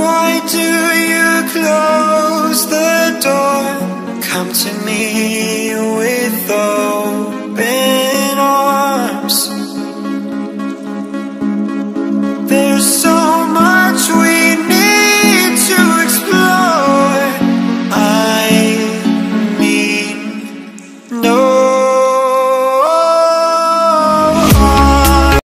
Why do you close the door? Come to me with open arms. There's so